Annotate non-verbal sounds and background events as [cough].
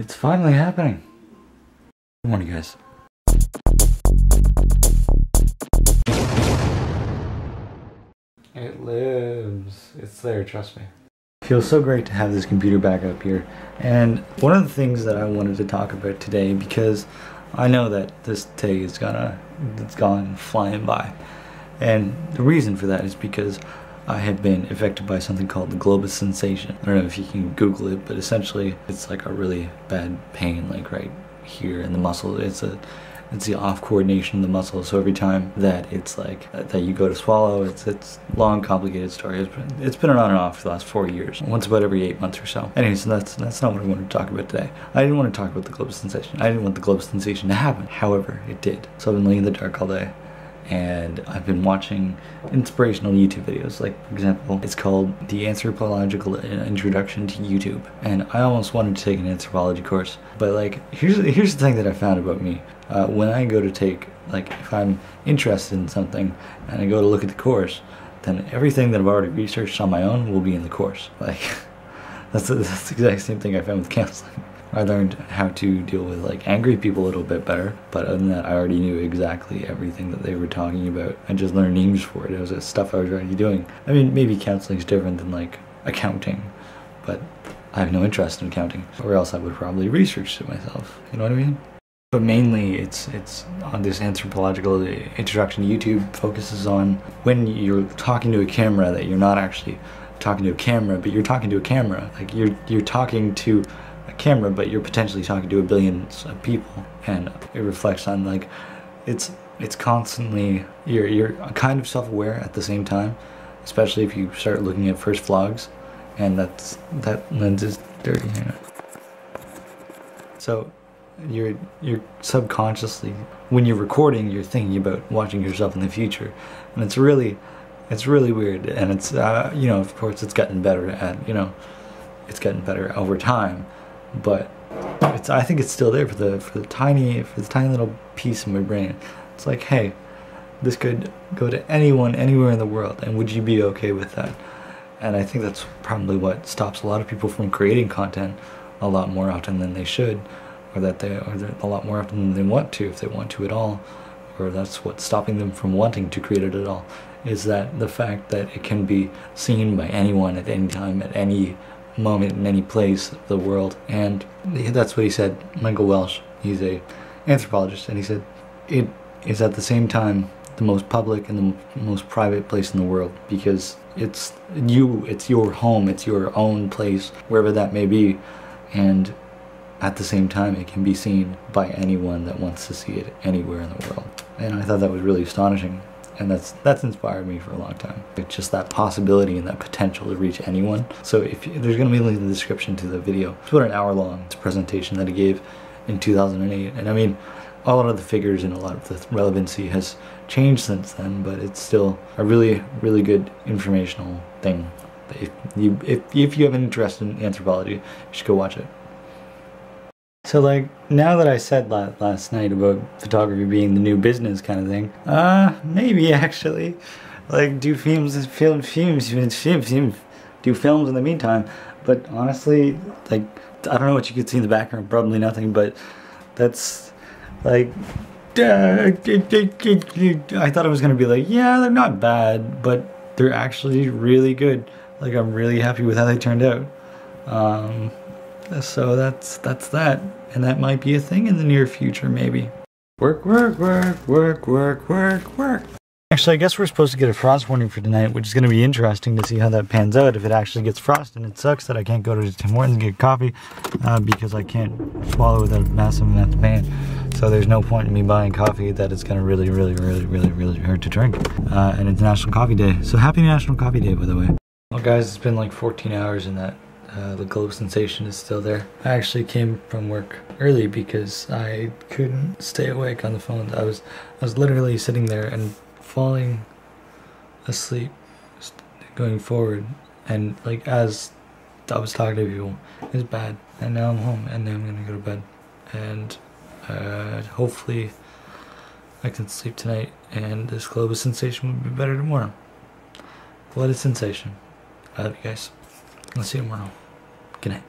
It's finally happening. Good morning, guys. It lives. It's there, trust me. Feels so great to have this computer back up here. And one of the things that I wanted to talk about today, because I know that this day is gonna, it's gone flying by. And the reason for that is because I have been affected by something called the globus sensation. I don't know if you can Google it, but essentially it's like a really bad pain, like right here in the muscle. It's a it's the off coordination of the muscle. So every time that it's like uh, that you go to swallow, it's it's long, complicated story. It's been, it's been on and off for the last four years. Once about every eight months or so. Anyways, so that's that's not what I wanted to talk about today. I didn't want to talk about the globus sensation. I didn't want the globus sensation to happen. However, it did. So I've been laying in the dark all day and I've been watching inspirational YouTube videos. Like, for example, it's called The Anthropological Introduction to YouTube. And I almost wanted to take an anthropology course. But, like, here's, here's the thing that I found about me. Uh, when I go to take, like, if I'm interested in something and I go to look at the course, then everything that I've already researched on my own will be in the course. Like, [laughs] that's, that's the exact same thing I found with counseling. I learned how to deal with like angry people a little bit better. But other than that, I already knew exactly everything that they were talking about. I just learned names for it. It was stuff I was already doing. I mean, maybe counseling is different than like accounting, but I have no interest in accounting, or else I would probably research it myself. You know what I mean? But mainly, it's it's on this anthropological introduction. YouTube focuses on when you're talking to a camera that you're not actually talking to a camera, but you're talking to a camera. Like you're you're talking to a camera, but you're potentially talking to a billions of people, and it reflects on like it's it's constantly you're you're kind of self-aware at the same time, especially if you start looking at first vlogs, and that's that lens is dirty. You know? So you're you're subconsciously when you're recording, you're thinking about watching yourself in the future, and it's really it's really weird, and it's uh, you know of course it's gotten better at you know it's getting better over time but it's I think it's still there for the for the tiny for the tiny little piece of my brain. It's like, hey, this could go to anyone anywhere in the world, and would you be okay with that? And I think that's probably what stops a lot of people from creating content a lot more often than they should, or that they or a lot more often than they want to, if they want to at all, or that's what's stopping them from wanting to create it at all. Is that the fact that it can be seen by anyone at any time, at any moment in any place of the world. And that's what he said. Michael Wesch. he's a anthropologist, and he said it is at the same time the most public and the most private place in the world because it's you, it's your home, it's your own place, wherever that may be, and at the same time it can be seen by anyone that wants to see it anywhere in the world. And I thought that was really astonishing and that's that's inspired me for a long time. It's just that possibility and that potential to reach anyone. So if there's going to be a link in the description to the video. It's about an hour long. It's a presentation that he gave in 2008, and I mean, a lot of the figures and a lot of the relevancy has changed since then, but it's still a really really good informational thing. If you if if you have an interest in anthropology, you should go watch it. So like now that I said that last night about photography being the new business kind of thing, uh, maybe [laughs] actually, like do films, film, films, films, films, do films in the meantime. But honestly, like I don't know what you could see in the background, probably nothing. But that's like. I thought it was gonna be like, yeah, they're not bad, but they're actually really good. Like I'm really happy with how they turned out. Um, so that's that's that, and that might be a thing in the near future, maybe. Work, work, work, work, work, work, work. Actually, I guess we're supposed to get a frost warning for tonight, which is going to be interesting to see how that pans out. If it actually gets frost, and it sucks that I can't go to Tim Hortons and get coffee uh, because I can't swallow without a massive amount of pain. So there's no point in me buying coffee that is going to really, really, really, really, really hurt to drink. Uh, and it's National Coffee Day. So happy National Coffee Day, by the way. Well, guys, it's been like 14 hours in that uh, the globe sensation is still there. I actually came from work early because I couldn't stay awake on the phone. I was I was literally sitting there and falling asleep going forward and like as I was talking to people it's bad and now I'm home and now I'm gonna go to bed and uh, hopefully I can sleep tonight and this globe sensation will be better tomorrow. What a sensation. I love you guys. I'll see tomorrow. Good night.